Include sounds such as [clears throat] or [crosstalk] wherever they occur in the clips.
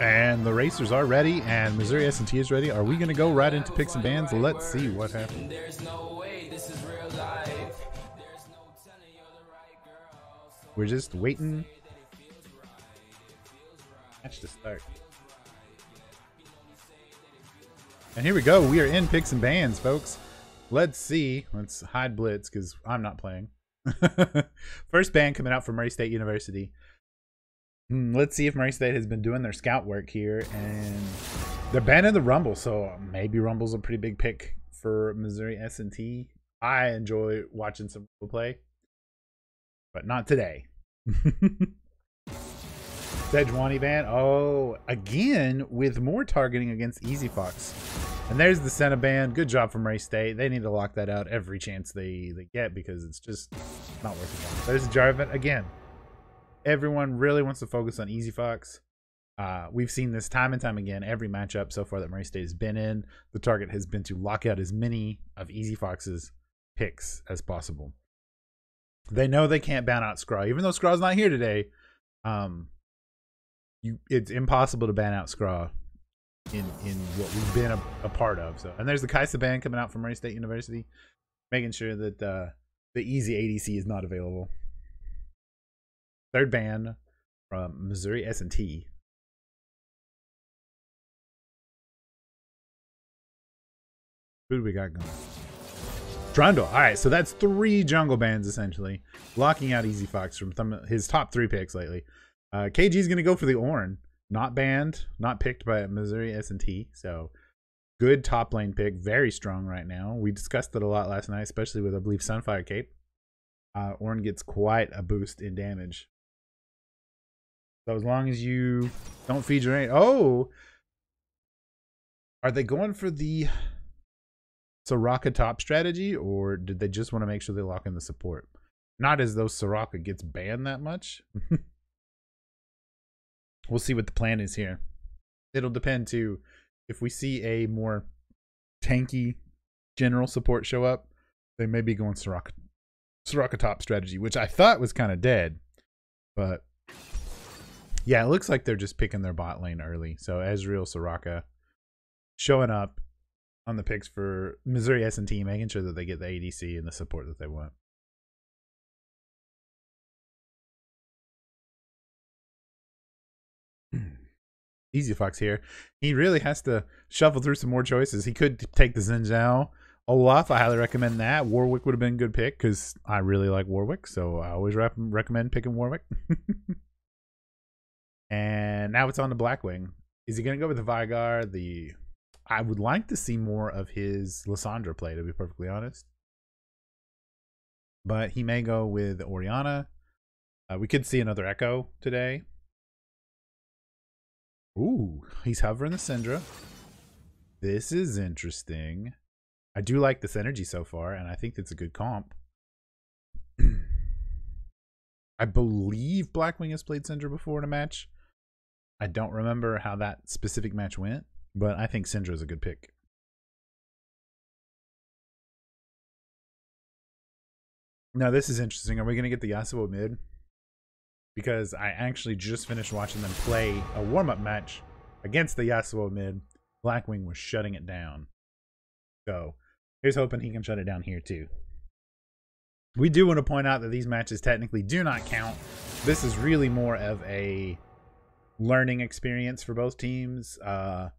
And the racers are ready, and Missouri S&T is ready. Are we going to go right into picks and bans? Let's see what happens. We're just waiting. Match to start. And here we go. We are in picks and bans, folks. Let's see. Let's hide Blitz because I'm not playing. [laughs] First ban coming out from Murray State University. Hmm, let's see if Murray State has been doing their scout work here. And they're banning the Rumble, so maybe Rumble's a pretty big pick for Missouri S&T. I enjoy watching some play, but not today. [laughs] Sejuani ban. Oh, again with more targeting against Easy Fox. And there's the Senna ban. Good job from Murray State. They need to lock that out every chance they, they get because it's just not worth it. There's Jarvan again. Everyone really wants to focus on Easy Fox. Uh, we've seen this time and time again. Every matchup so far that Murray State has been in, the target has been to lock out as many of Easy Fox's picks as possible. They know they can't ban out Scraw, even though Scraw's not here today. Um, you it's impossible to ban out Scraw in in what we've been a, a, part of. So, and there's the Kai'Sa ban coming out from Murray State University, making sure that uh, the easy ADC is not available. Third ban from Missouri S&T. Who do we got going? Trundle. All right, so that's three jungle bans essentially, locking out Easy Fox from his top three picks lately. Uh, is going to go for the Ornn, not banned, not picked by Missouri S&T. So good top lane pick, very strong right now. We discussed it a lot last night, especially with I believe Sunfire Cape. Uh, Ornn gets quite a boost in damage. So as long as you don't feed your oh, are they going for the Soraka top strategy, or did they just want to make sure they lock in the support? Not as though Soraka gets banned that much. [laughs] we'll see what the plan is here. It'll depend too. If we see a more tanky general support show up, they may be going Soraka, Soraka top strategy, which I thought was kind of dead. But yeah, it looks like they're just picking their bot lane early. So Ezreal, Soraka showing up on the picks for Missouri S&T, making sure that they get the ADC and the support that they want. [clears throat] Easy Fox here. He really has to shuffle through some more choices. He could take the Xin Zhao. Olaf, I highly recommend that. Warwick would have been a good pick because I really like Warwick, so I always recommend picking Warwick. [laughs] and now it's on to Blackwing. Is he going to go with the Veigar, the I would like to see more of his Lissandra play, to be perfectly honest. But he may go with Orianna. Uh, we could see another Ekko today. Ooh, he's hovering the Syndra. This is interesting. I do like this energy so far, and I think it's a good comp. [clears throat] I believe Blackwing has played Syndra before in a match. I don't remember how that specific match went. But I think Syndra is a good pick. Now this is interesting. Are we going to get the Yasuo mid? Because I actually just finished watching them play a warm-up match against the Yasuo mid. Blackwing was shutting it down. So here's hoping he can shut it down here too. We do want to point out that these matches technically do not count. This is really more of a learning experience for both teams. Uh,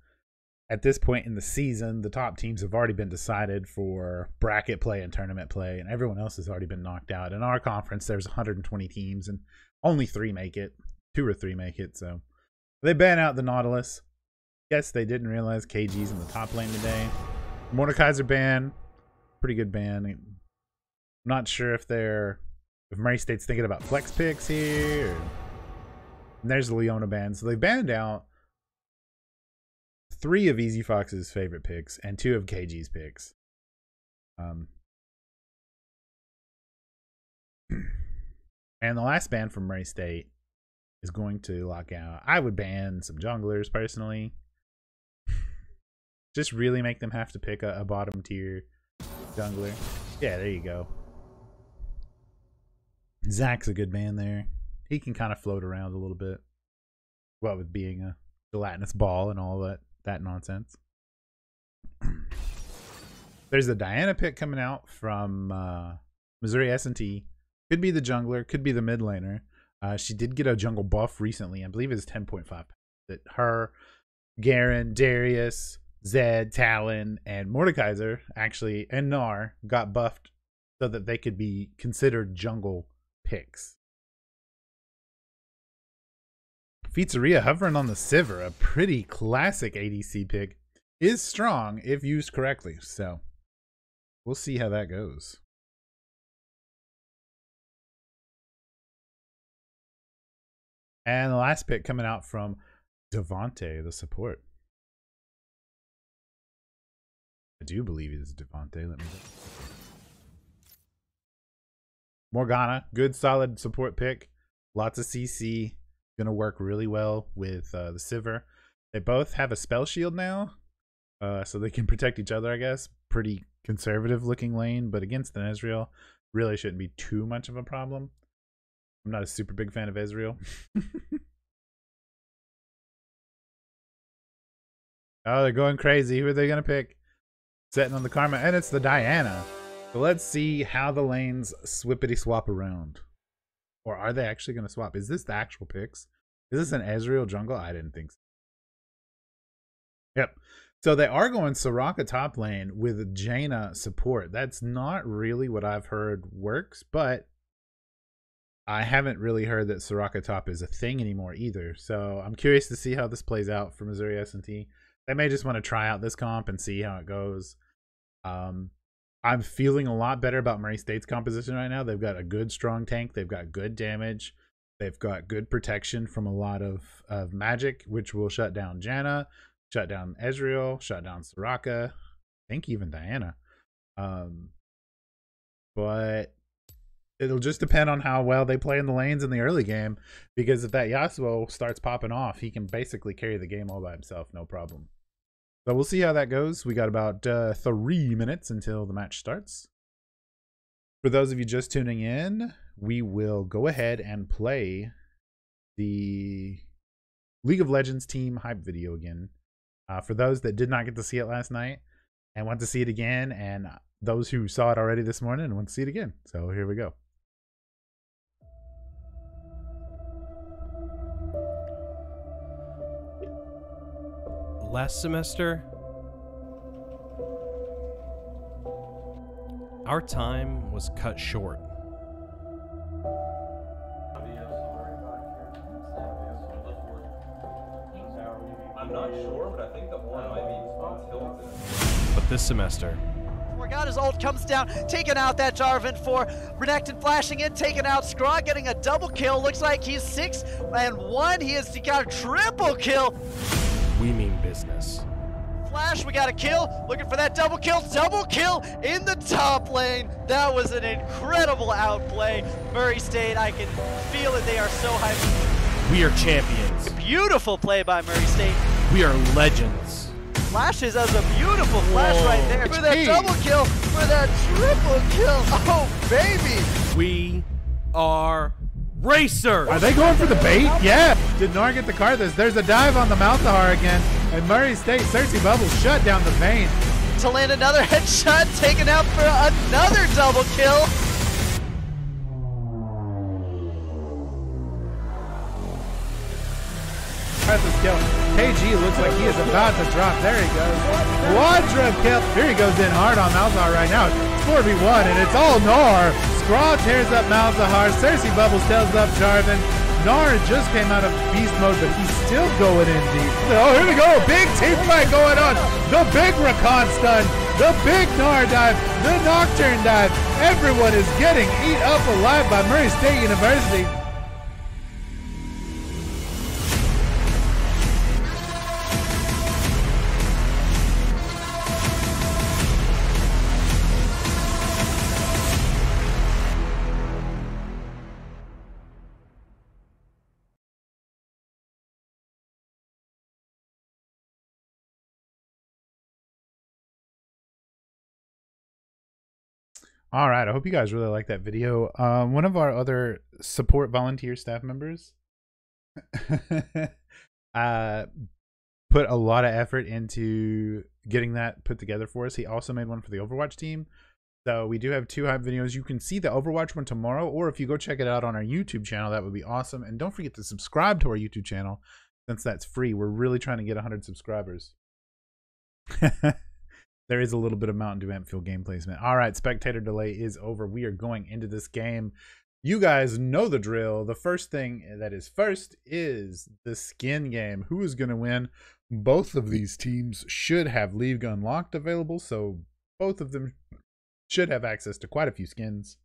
at this point in the season, the top teams have already been decided for bracket play and tournament play, and everyone else has already been knocked out. In our conference, there's 120 teams, and only three make it, two or three make it. So they ban out the Nautilus. Yes, they didn't realize KG's in the top lane today. Mordekaiser ban, pretty good ban. I'm not sure if they're if Murray State's thinking about flex picks here. Or, and there's the Leona ban, so they banned out three of Easy Fox's favorite picks and two of KG's picks. Um, [clears throat] and the last ban from Murray State is going to lock out. I would ban some junglers personally. [sighs] Just really make them have to pick a, a bottom tier jungler. Yeah, there you go. Zac's a good ban there. He can kind of float around a little bit. What with being a gelatinous ball and all that that nonsense. [clears throat] There's a Diana pick coming out from uh, Missouri S&T. Could be the jungler, could be the mid laner. Uh, she did get a jungle buff recently. I believe it's 10.5. That her, Garen, Darius, Zed, Talon, and Mordekaiser actually, and Gnar got buffed so that they could be considered jungle picks. Pizzeria hovering on the Sivir, a pretty classic ADC pick, is strong if used correctly. So we'll see how that goes. And the last pick coming out from Devonte, the support. I do believe it is Devonte. Let me go. Morgana, good solid support pick. Lots of CC. Gonna work really well with uh, the Sivir. They both have a spell shield now. Uh, so they can protect each other, I guess. Pretty conservative looking lane, but against an Ezreal, really shouldn't be too much of a problem. I'm not a super big fan of Ezreal. [laughs] oh, they're going crazy. Who are they going to pick? Setting on the Karma, and it's the Diana. So let's see how the lanes swippity swap around. Or are they actually going to swap? Is this the actual picks? Is this an Ezreal jungle? I didn't think so. Yep. So they are going Soraka top lane with Janna support. That's not really what I've heard works, but I haven't really heard that Soraka top is a thing anymore either. So I'm curious to see how this plays out for Missouri S&T. They may just want to try out this comp and see how it goes. Um, I'm feeling a lot better about Murray State's composition right now. They've got a good strong tank. They've got good damage. They've got good protection from a lot of, of magic, which will shut down Janna, shut down Ezreal, shut down Soraka, I think even Diana. Um, but it'll just depend on how well they play in the lanes in the early game. Because if that Yasuo starts popping off, he can basically carry the game all by himself, no problem. So we'll see how that goes. We got about uh, three minutes until the match starts. For those of you just tuning in, we will go ahead and play the League of Legends team hype video again. Uh, for those that did not get to see it last night and want to see it again, and those who saw it already this morning and want to see it again. So here we go. Last semester, our time was cut short. I'm not sure, but I think the horn might be. But this semester, Morgana's ult comes down, taking out that Jarvan for Renekton flashing in, taking out Scraw, getting a double kill. Looks like he's six and one. He has got a triple kill. Business. Flash, we got a kill. Looking for that double kill. Double kill in the top lane. That was an incredible outplay. Murray State, I can feel it. They are so hyped. We are champions. Beautiful play by Murray State. We are legends. Flashes as a beautiful flash Whoa. right there. For that double kill, for that triple kill. Oh, baby. We are racers. Are they going for the bait? Yeah. Did Nor get the Karthus? There's a dive on the Malzahar again. And Murray State, Cersei Bubbles shut down the Vayne. To land another [laughs] headshot, taken out for another double kill. Karthus kill. KG looks like he is about to drop. There he goes. Quadra. Here he goes in hard on Malzahar right now. It's 4v1 and it's all Nor. Scraw tears up Malzahar. Cersei Bubbles tells up Jarvan. Nar just came out of beast mode, but he's still going in deep. Oh, here we go. Big team fight going on. The big Rakan stun. The big Nar dive. The Nocturne dive. Everyone is getting eat up alive by Murray State University. All right, I hope you guys really like that video. Um, one of our other support volunteer staff members [laughs] uh, put a lot of effort into getting that put together for us. He also made one for the Overwatch team. So we do have two hype videos. You can see the Overwatch one tomorrow, or if you go check it out on our YouTube channel, that would be awesome. And don't forget to subscribe to our YouTube channel since that's free. We're really trying to get 100 subscribers. [laughs] there is a little bit of Mountain Dew Amp Fuel game placement. All right, spectator delay is over. We are going into this game. You guys know the drill. The first thing that is first is the skin game. Who is going to win? Both of these teams should have League Unlocked available, so both of them should have access to quite a few skins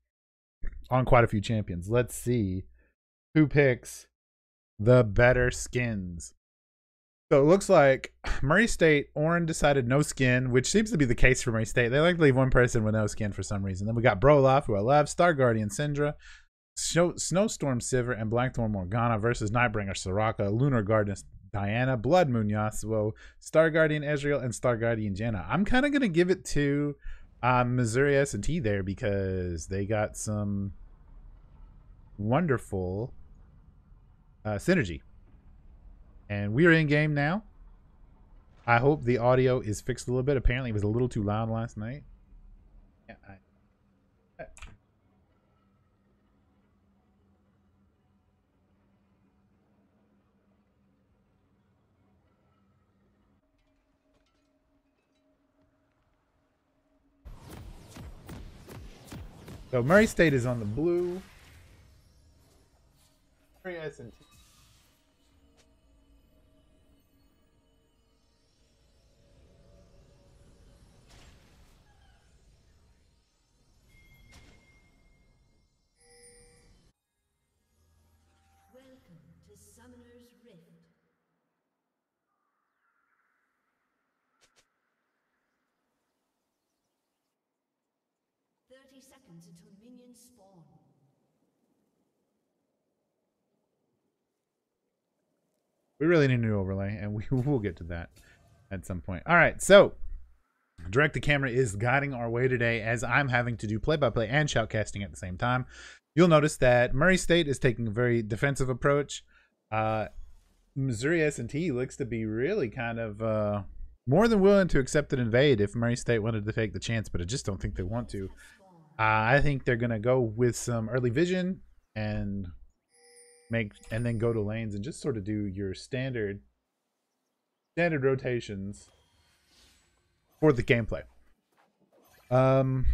on quite a few champions. Let's see who picks the better skins. So it looks like [sighs] Murray State, Ornn decided no skin, which seems to be the case for Murray State. They like to leave one person with no skin for some reason. Then we got Brolaf, who I love, Star Guardian Syndra, Snow, Snowstorm Sivir, and Blackthorn Morgana versus Nightbringer Soraka, Lunar Garden Diana, Blood Moon Yasuo, Star Guardian Ezreal, and Star Guardian Janna. I'm kind of going to give it to um, Missouri S&T there because they got some wonderful uh, synergy. And we are in game now. I hope the audio is fixed a little bit. Apparently, it was a little too loud last night. Yeah, I, So Murray State is on the blue. Murray S&T. 30 seconds until minions spawn. We really need a new overlay, and we [laughs] will get to that at some point. All right, so direct the camera is guiding our way today as I'm having to do play-by-play and shoutcasting at the same time. You'll notice that Murray State is taking a very defensive approach. Uh, Missouri S&T looks to be really kind of uh, more than willing to accept an invade if Murray State wanted to take the chance, but I just don't think they want to. Uh, I think they're gonna go with some early vision and make and then go to lanes and just sort of do your standard standard rotations for the gameplay. Um,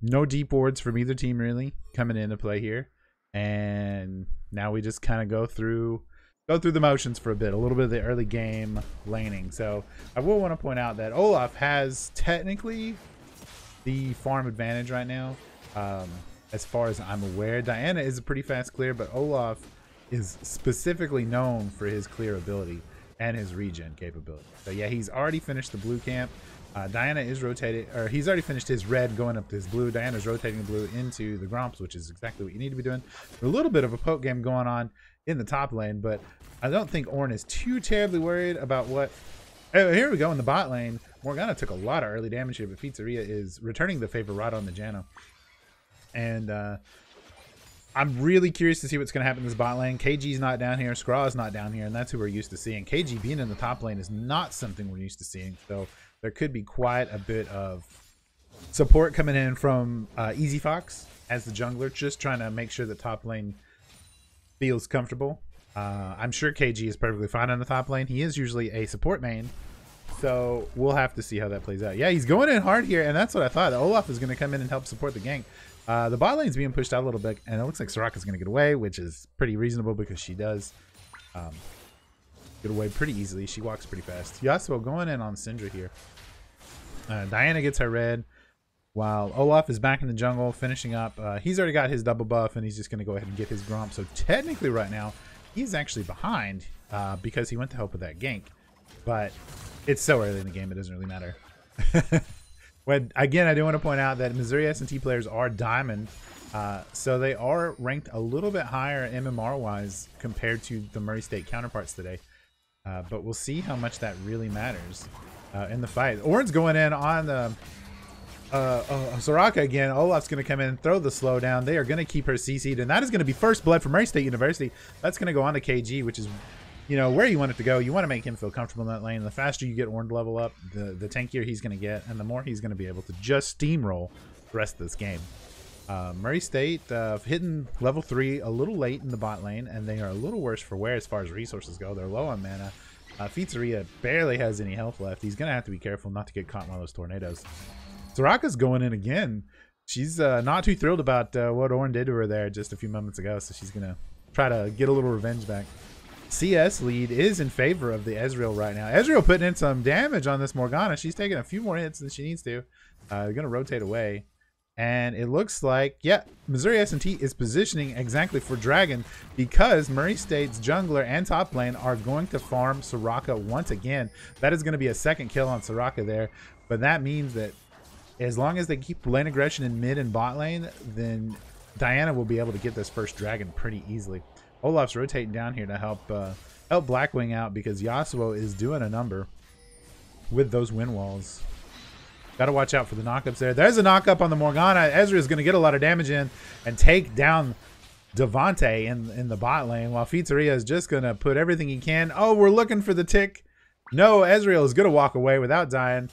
no deep wards from either team really coming into play here, and now we just kind of go through go through the motions for a bit, a little bit of the early game laning. So I will want to point out that Olaf has technically the farm advantage right now. Um, as far as I'm aware, Diana is a pretty fast clear, but Olaf is specifically known for his clear ability and his regen capability. So yeah, he's already finished the blue camp. Uh, Diana is rotated, or he's already finished his red going up to his blue. Diana's rotating the blue into the Gromps, which is exactly what you need to be doing. A little bit of a poke game going on in the top lane, but I don't think Ornn is too terribly worried about what. Oh, here we go in the bot lane. Morgana took a lot of early damage here, but Pizzeria is returning the favor right on the Janna. And uh, I'm really curious to see what's going to happen in this bot lane. KG's not down here. Skraw's not down here, and that's who we're used to seeing. KG being in the top lane is not something we're used to seeing, so there could be quite a bit of support coming in from uh, Easy Fox as the jungler, just trying to make sure the top lane feels comfortable. Uh, I'm sure KG is perfectly fine on the top lane. He is usually a support main, so we'll have to see how that plays out. Yeah, he's going in hard here, and that's what I thought. Olaf is going to come in and help support the gank. Uh, the bot lane's being pushed out a little bit, and it looks like Soraka's going to get away, which is pretty reasonable because she does um, get away pretty easily. She walks pretty fast. Yasuo going in on Syndra here. Uh, Diana gets her red, while Olaf is back in the jungle, finishing up. Uh, he's already got his double buff, and he's just going to go ahead and get his Gromp. So technically right now, he's actually behind uh, because he went to help with that gank. But it's so early in the game, it doesn't really matter. [laughs] But again, I do want to point out that Missouri S&T players are diamond, uh, so they are ranked a little bit higher MMR wise compared to the Murray State counterparts today. Uh, but we'll see how much that really matters uh, in the fight. Ornn's going in on the uh, uh, Soraka again. Olaf's going to come in, throw the slow down. They are going to keep her CC'd, and that is going to be first blood for Murray State University. That's going to go on to KG, which is you know, where you want it to go. You want to make him feel comfortable in that lane. The faster you get Ornn to level up, the, the tankier he's going to get, and the more he's going to be able to just steamroll the rest of this game. Uh, Murray State uh, hitting level 3 a little late in the bot lane, and they are a little worse for wear as far as resources go. They're low on mana. Uh, barely has any health left. He's going to have to be careful not to get caught in one of those tornadoes. Soraka's going in again. She's uh, not too thrilled about uh, what Ornn did to her there just a few moments ago, so she's going to try to get a little revenge back. CS lead is in favor of the Ezreal right now. Ezreal putting in some damage on this Morgana. She's taking a few more hits than she needs to. Uh, going to rotate away. And it looks like, yeah, Missouri S&T is positioning exactly for Dragon because Murray State's jungler and top lane are going to farm Soraka once again. That is going to be a second kill on Soraka there. But that means that as long as they keep lane aggression in mid and bot lane, then Diana will be able to get this first dragon pretty easily. Olaf's rotating down here to help uh, help Blackwing out because Yasuo is doing a number with those wind walls. Got to watch out for the knockups there. There's a knockup on the Morgana. Ezra is going to get a lot of damage in and take down Devante in in the bot lane while Pizzeria is just going to put everything he can. Oh, we're looking for the tick. No, Ezreal is going to walk away without dying.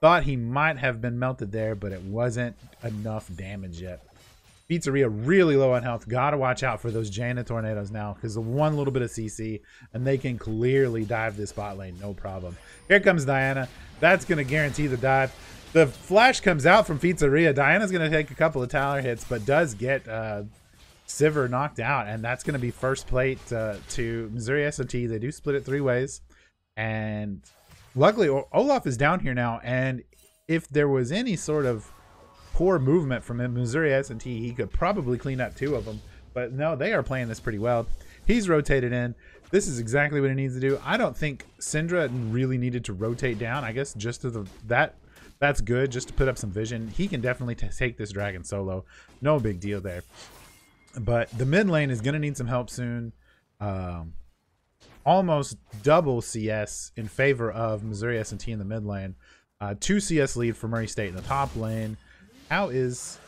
Thought he might have been melted there, but it wasn't enough damage yet. Pizzeria really low on health. Gotta watch out for those Janna tornadoes now because the one little bit of CC and they can clearly dive this bot lane, no problem. Here comes Diana. That's gonna guarantee the dive. The flash comes out from Pizzeria. Diana's gonna take a couple of tower hits, but does get uh, Sivir knocked out, and that's gonna be first plate uh, to Missouri S&T. They do split it three ways, and luckily Olaf is down here now. And if there was any sort of poor movement from him, Missouri S&T, he could probably clean up two of them. But no, they are playing this pretty well. He's rotated in. This is exactly what he needs to do. I don't think Syndra really needed to rotate down. I guess just to the that that's good just to put up some vision. He can definitely take this dragon solo. No big deal there. But the mid lane is going to need some help soon. Um, almost double CS in favor of Missouri S&T in the mid lane. Uh, two CS lead for Murray State in the top lane. How is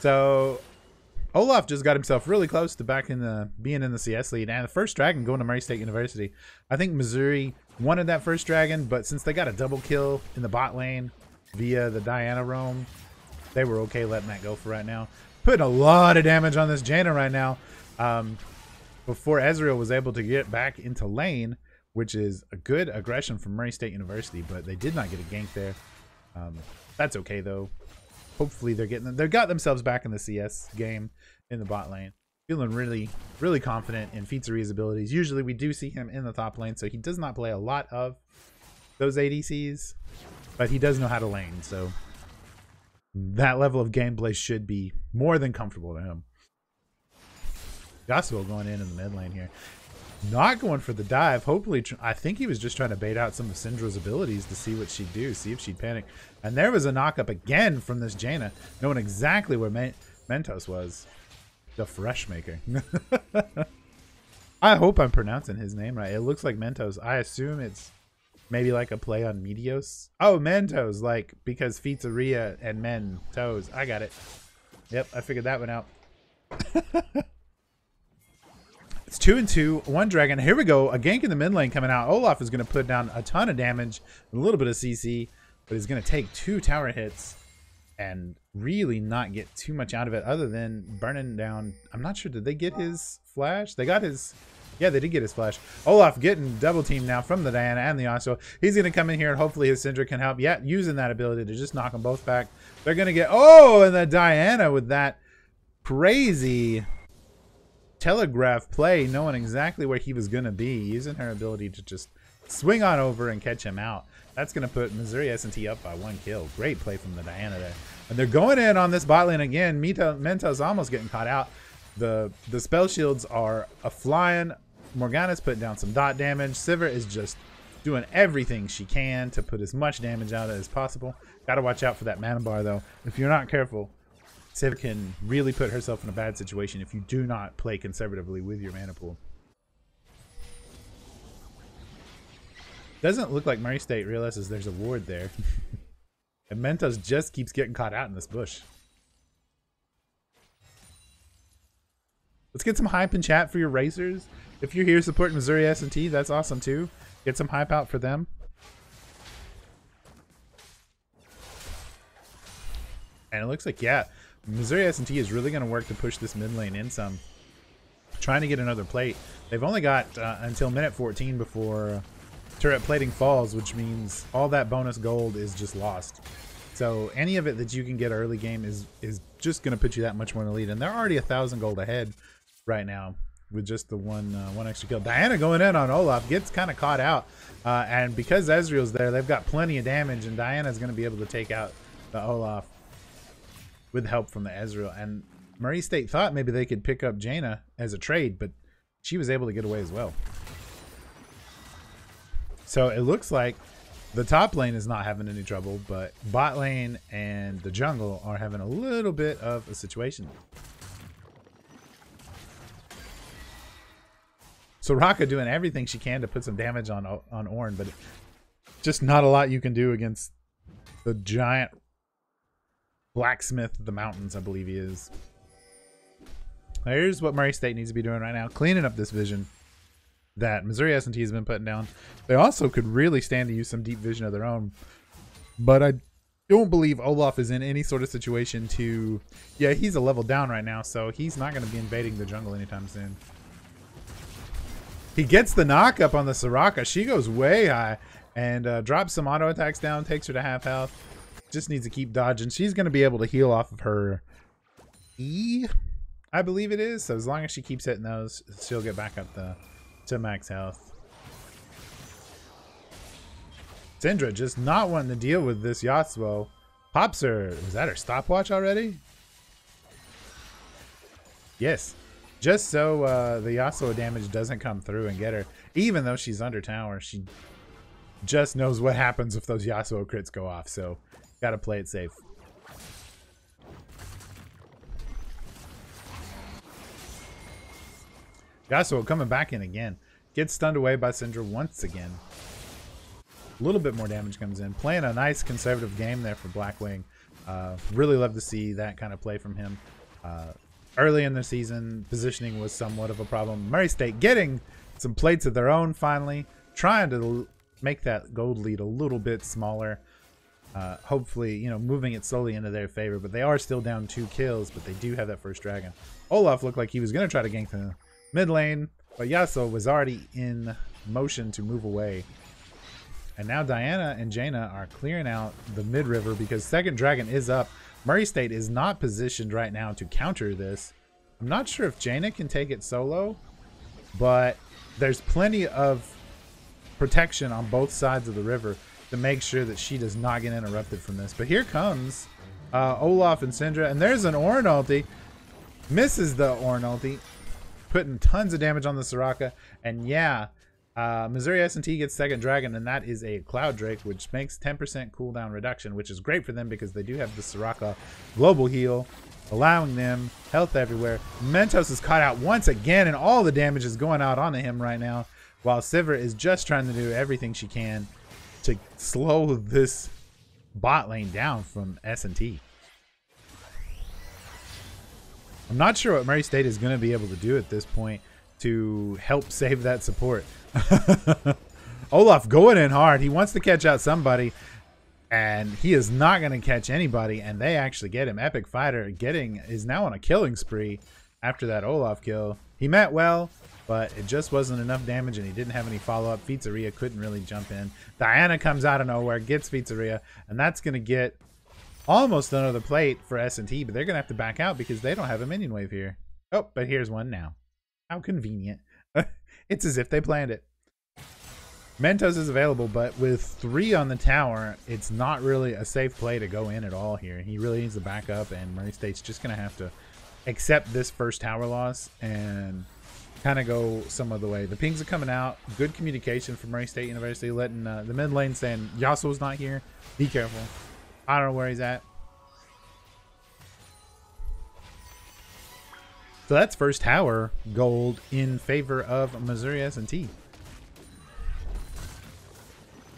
so? Olaf just got himself really close to back in the being in the CS lead, and the first dragon going to Murray State University. I think Missouri wanted that first dragon, but since they got a double kill in the bot lane via the Diana roam, they were okay letting that go for right now. Putting a lot of damage on this Janna right now. Um, before Ezreal was able to get back into lane, which is a good aggression from Murray State University, but they did not get a gank there. Um, that's okay though. Hopefully they're getting them. They got themselves back in the CS game in the bot lane. Feeling really, really confident in Pizzeria's abilities. Usually we do see him in the top lane, so he does not play a lot of those ADCs, but he does know how to lane. So that level of gameplay should be more than comfortable to him. Yasuo going in in the mid lane here. Not going for the dive. Hopefully, I think he was just trying to bait out some of Syndra's abilities to see what she'd do, see if she'd panic. And there was a knockup again from this Janna, knowing exactly where Men- Mentos was. The Fresh Maker. [laughs] I hope I'm pronouncing his name right. It looks like Mentos. I assume it's maybe like a play on Medios. Oh, Mentos, like because Pizzeria and Mentos. I got it. Yep, I figured that one out. [laughs] It's two and two, one dragon. Here we go. A gank in the mid lane coming out. Olaf is going to put down a ton of damage, a little bit of CC, but he's going to take two tower hits and really not get too much out of it other than burning down. I'm not sure. Did they get his flash? They got his. Yeah, they did get his flash. Olaf getting double team now from the Diana and the Yasuo. He's going to come in here and hopefully his Syndra can help. Yeah, using that ability to just knock them both back. They're going to get. Oh, and the Diana with that crazy telegraph play, knowing exactly where he was going to be, using her ability to just swing on over and catch him out. That's going to put Missouri S&T up by one kill. Great play from the Diana there. And they're going in on this bot lane again. Mito, Mentos almost getting caught out. The the spell shields are a flying. Morgana's putting down some dot damage. Sivir is just doing everything she can to put as much damage out as possible. Got to watch out for that mana bar though. If you're not careful, Civ can really put herself in a bad situation if you do not play conservatively with your mana pool. Doesn't look like Murray State realizes there's a ward there. [laughs] and Mentos just keeps getting caught out in this bush. Let's get some hype in chat for your racers. if you're here supporting Missouri S&T, that's awesome too. Get some hype out for them. And it looks like, yeah, Missouri S&T is really going to work to push this mid lane in some. Trying to get another plate. They've only got uh, until minute 14 before turret plating falls, which means all that bonus gold is just lost. So any of it that you can get early game is is just going to put you that much more in the lead. And they're already a thousand gold ahead right now with just the one uh, one extra kill. Diana going in on Olaf gets kind of caught out, uh, and because Ezreal's there, they've got plenty of damage, and Diana's going to be able to take out the Olaf with help from the Ezreal. And Murray State thought maybe they could pick up Janna as a trade, but she was able to get away as well. So it looks like the top lane is not having any trouble, but bot lane and the jungle are having a little bit of a situation. Soraka doing everything she can to put some damage on on Ornn, but just not a lot you can do against the giant blacksmith of the mountains, I believe he is. Here's what Murray State needs to be doing right now, cleaning up this vision that Missouri S&T has been putting down. They also could really stand to use some deep vision of their own, but I don't believe Olaf is in any sort of situation to. Yeah, he's a level down right now, so he's not going to be invading the jungle anytime soon. He gets the knock up on the Soraka. She goes way high and uh, drops some auto attacks down, takes her to half health. Just needs to keep dodging. She's going to be able to heal off of her E, I believe it is. So as long as she keeps hitting those, she'll get back up the, to max health. Syndra just not wanting to deal with this Yasuo. Pops her. Was that her stopwatch already? Yes. Just so uh, the Yasuo damage doesn't come through and get her. Even though she's under tower, she just knows what happens if those Yasuo crits go off. So, gotta play it safe. Yasuo coming back in again. Gets stunned away by Syndra once again. A little bit more damage comes in. Playing a nice conservative game there for Blackwing. Uh, really love to see that kind of play from him. Uh, early in the season, positioning was somewhat of a problem. Murray State getting some plates of their own finally, trying to make that gold lead a little bit smaller. Uh, hopefully, you know, moving it slowly into their favor, but they are still down two kills, but they do have that first dragon. Olaf looked like he was going to try to gank the mid lane, but Yasuo was already in motion to move away. And now Diana and Janna are clearing out the mid river because second dragon is up. Murray State is not positioned right now to counter this. I'm not sure if Janna can take it solo, but there's plenty of protection on both sides of the river to make sure that she does not get interrupted from this. But here comes uh, Olaf and Syndra, and there's an Ornn ulti. Misses the Ornn ulti, putting tons of damage on the Soraka. And yeah, uh, Missouri S&T gets second dragon, and that is a Cloud Drake, which makes 10% cooldown reduction, which is great for them because they do have the Soraka global heal, allowing them health everywhere. Mentos is caught out once again, and all the damage is going out onto him right now, while Sivir is just trying to do everything she can to slow this bot lane down from S&T. I'm not sure what Murray State is going to be able to do at this point to help save that support. [laughs] Olaf going in hard. He wants to catch out somebody, and he is not going to catch anybody. And they actually get him. Epic Fighter getting is now on a killing spree after that Olaf kill. He met well, but it just wasn't enough damage, and he didn't have any follow up. Pizzeria couldn't really jump in. Diana comes out of nowhere, gets Pizzeria, and that's going to get almost another plate for S&T, but they're going to have to back out because they don't have a minion wave here. Oh, but here's one now. How convenient. [laughs] it's as if they planned it. Mentos is available, but with three on the tower, it's not really a safe play to go in at all here. He really needs to back up, and Murray State's just going to have to accept this first tower loss and kind of go some other way. The pings are coming out. Good communication from Murray State University, letting uh, the mid lane saying Yasuo's not here. Be careful. I don't know where he's at. So that's first tower gold in favor of Missouri S&T.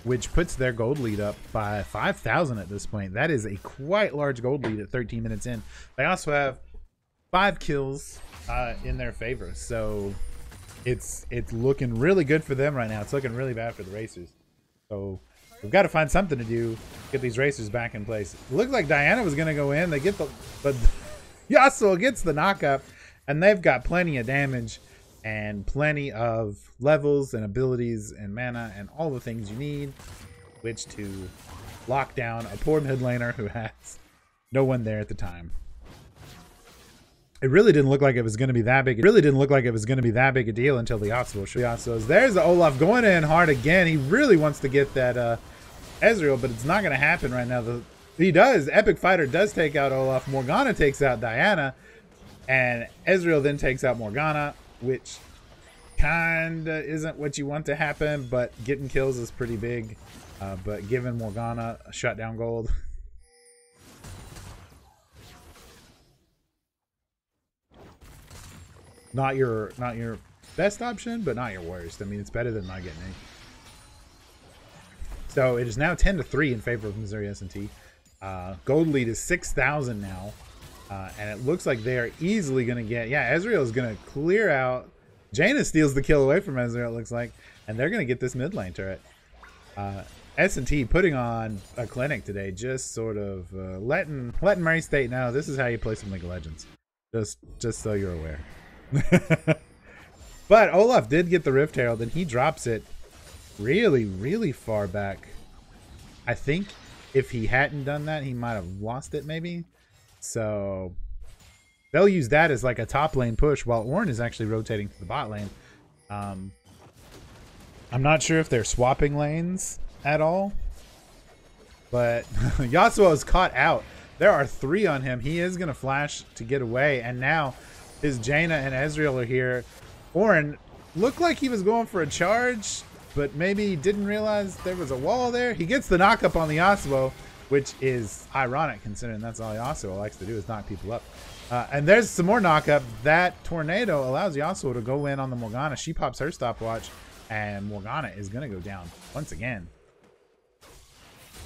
Which puts their gold lead up by 5,000 at this point. That is a quite large gold lead at 13 minutes in. They also have five kills uh, in their favor. So it's it's looking really good for them right now. It's looking really bad for the racers. So we've got to find something to do. To get these racers back in place. It looked like Diana was gonna go in. They get the but [laughs] Yasuo gets the knockup, and they've got plenty of damage and plenty of levels and abilities and mana and all the things you need, which to lock down a poor mid laner who [laughs] has no one there at the time. It really didn't look like it was going to be that big. It really didn't look like it was going to be that big a deal until the Yasuo show. Yasuo's there's the Olaf going in hard again. He really wants to get that uh, Ezreal, but it's not going to happen right now. The, he does. Epic Fighter does take out Olaf. Morgana takes out Diana, and Ezreal then takes out Morgana, which kinda isn't what you want to happen, but getting kills is pretty big. Uh, but giving Morgana a shutdown gold. [laughs] not your not your best option, but not your worst. I mean, it's better than not getting any. So it is now 10 to 3 in favor of Missouri S&T. Uh, gold lead is 6,000 now. Uh, and it looks like they are easily going to get... Yeah, Ezreal is going to clear out. Janna steals the kill away from Ezreal, it looks like. And they're going to get this mid lane turret. Uh, S&T putting on a clinic today. Just sort of uh, letting letting Murray State know this is how you play some League of Legends. Just, just so you're aware. [laughs] but Olaf did get the Rift Herald, and he drops it really, really far back. I think if he hadn't done that, he might have lost it, maybe. So they'll use that as like a top lane push while Ornn is actually rotating to the bot lane. Um, I'm not sure if they're swapping lanes at all, but [laughs] Yasuo is caught out. There are three on him. He is going to flash to get away, and now his Janna and Ezreal are here. Ornn looked like he was going for a charge, but maybe didn't realize there was a wall there. He gets the knockup on the Yasuo, which is ironic considering that's all Yasuo likes to do is knock people up. Uh, and there's some more knockup. That tornado allows Yasuo to go in on the Morgana. She pops her stopwatch, and Morgana is going to go down once again.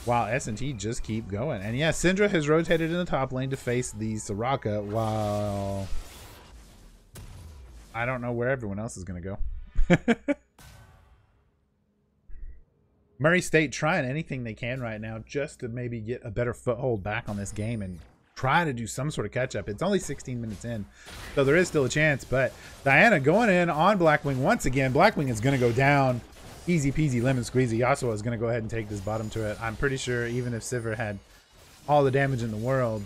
While S&T just keep going. And yeah, Syndra has rotated in the top lane to face the Soraka while... I don't know where everyone else is going to go. [laughs] Murray State trying anything they can right now just to maybe get a better foothold back on this game and try to do some sort of catch up. It's only 16 minutes in, so there is still a chance. But Diana going in on Blackwing once again. Blackwing is going to go down. Easy peasy lemon squeezy. Yasuo is going to go ahead and take this bottom turret. I'm pretty sure even if Sivir had all the damage in the world,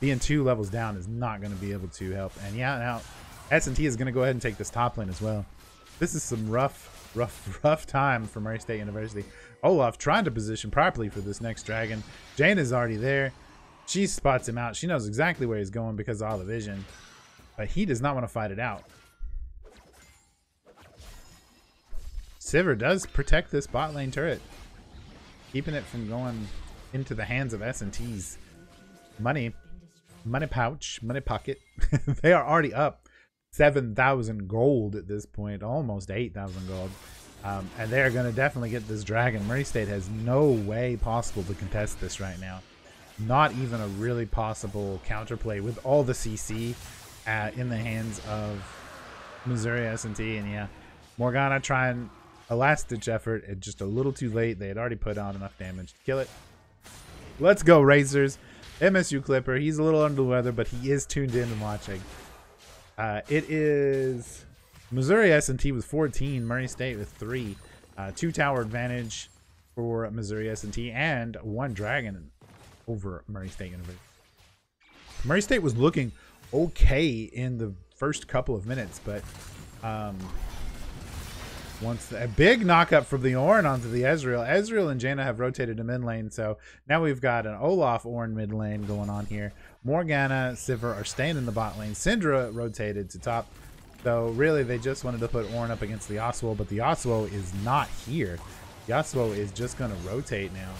being two levels down is not going to be able to help. And yeah, now S&T is going to go ahead and take this top lane as well. This is some rough, rough, [laughs] rough time for Murray State University. Olaf trying to position properly for this next dragon. Janna is already there. She spots him out. She knows exactly where he's going because of all the vision. But he does not want to fight it out. Sivir does protect this bot lane turret. Keeping it from going into the hands of S&T's money. Money pouch. Money pocket. [laughs] they are already up 7,000 gold at this point. Almost 8,000 gold. Um, and they're going to definitely get this dragon. Murray State has no way possible to contest this right now. Not even a really possible counterplay with all the CC uh, in the hands of Missouri S&T. And yeah, Morgana trying a last-ditch effort. It's just a little too late. They had already put on enough damage to kill it. Let's go, Racers. MSU Clipper. He's a little under the weather, but he is tuned in and watching. Uh, it is Missouri S&T with 14, Murray State with 3. Uh, two tower advantage for Missouri S&T and one dragon over Murray State University. Murray State was looking okay in the first couple of minutes, but um, once the, a big knockup from the Ornn onto the Ezreal. Ezreal and Janna have rotated to mid lane, so now we've got an Olaf Ornn mid lane going on here. Morgana, Sivir are staying in the bot lane. Syndra rotated to top. So really, they just wanted to put Ornn up against the Yasuo, but the Yasuo is not here. Yasuo is just going to rotate now.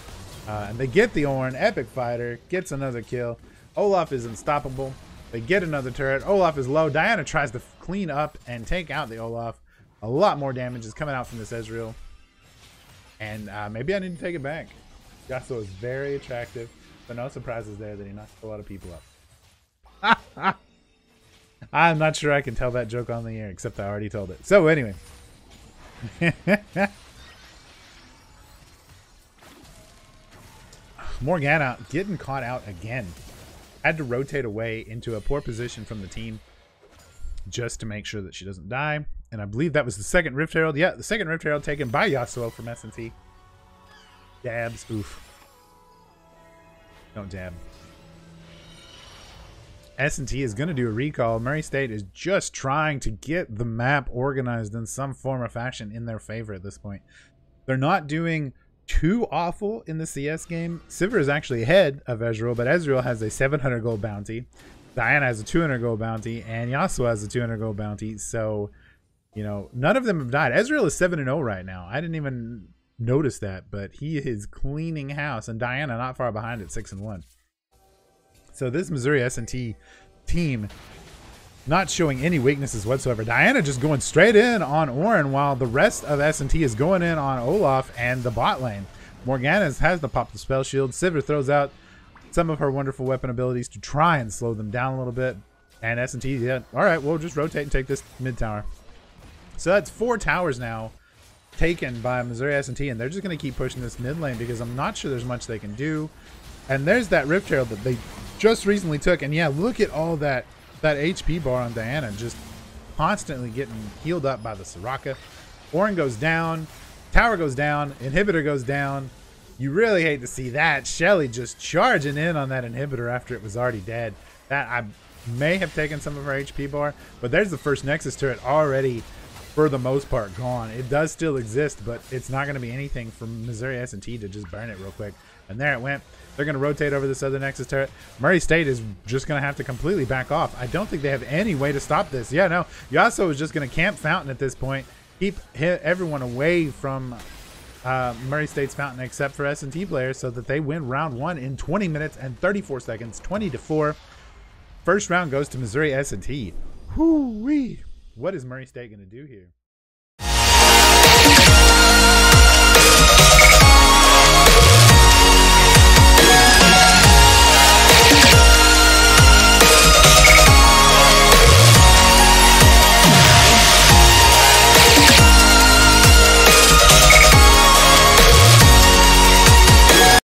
Uh, and they get the Ornn. Epic Fighter gets another kill. Olaf is unstoppable. They get another turret. Olaf is low. Diana tries to clean up and take out the Olaf. A lot more damage is coming out from this Ezreal. And uh, maybe I need to take it back. Yasuo is very attractive, but no surprises there that he knocked a lot of people up. [laughs] I'm not sure I can tell that joke on the air, except I already told it. So anyway. [laughs] Morgana getting caught out again. Had to rotate away into a poor position from the team just to make sure that she doesn't die. And I believe that was the second Rift Herald. Yeah, the second Rift Herald taken by Yasuo from S&T. Dabs. Oof. Don't dab. S&T is going to do a recall. Murray State is just trying to get the map organized in some form or fashion in their favor at this point. They're not doing too awful in the CS game. Sivir is actually ahead of Ezreal, but Ezreal has a 700 gold bounty. Diana has a 200 gold bounty, and Yasuo has a 200 gold bounty. So, you know, none of them have died. Ezreal is 7 0 right now. I didn't even notice that, but he is cleaning house, and Diana not far behind at 6 and 1. So this Missouri S&T team not showing any weaknesses whatsoever. Diana just going straight in on Ornn while the rest of S&T is going in on Olaf and the bot lane. Morgana has the pop the spell shield. Sivir throws out some of her wonderful weapon abilities to try and slow them down a little bit. And S&T, yeah, all right, we'll just rotate and take this mid tower. So that's four towers now taken by Missouri S&T, and they're just going to keep pushing this mid lane because I'm not sure there's much they can do. And there's that Rift Herald that they just recently took. And yeah, look at all that that HP bar on Diana just constantly getting healed up by the Soraka. Ornn goes down, tower goes down, inhibitor goes down. You really hate to see that. Shelly just charging in on that inhibitor after it was already dead. That I may have taken some of her HP bar, but there's the first Nexus turret already for the most part gone. It does still exist, but it's not going to be anything from Missouri S&T to just burn it real quick. And there it went. They're going to rotate over this other Nexus turret. Murray State is just going to have to completely back off. I don't think they have any way to stop this. Yeah, no. Yasuo is just going to camp Fountain at this point. Keep everyone away from uh, Murray State's Fountain except for S&T players so that they win round one in 20 minutes and 34 seconds, 20 to 4. First round goes to Missouri S&T. Whoo-wee. What is Murray State going to do here?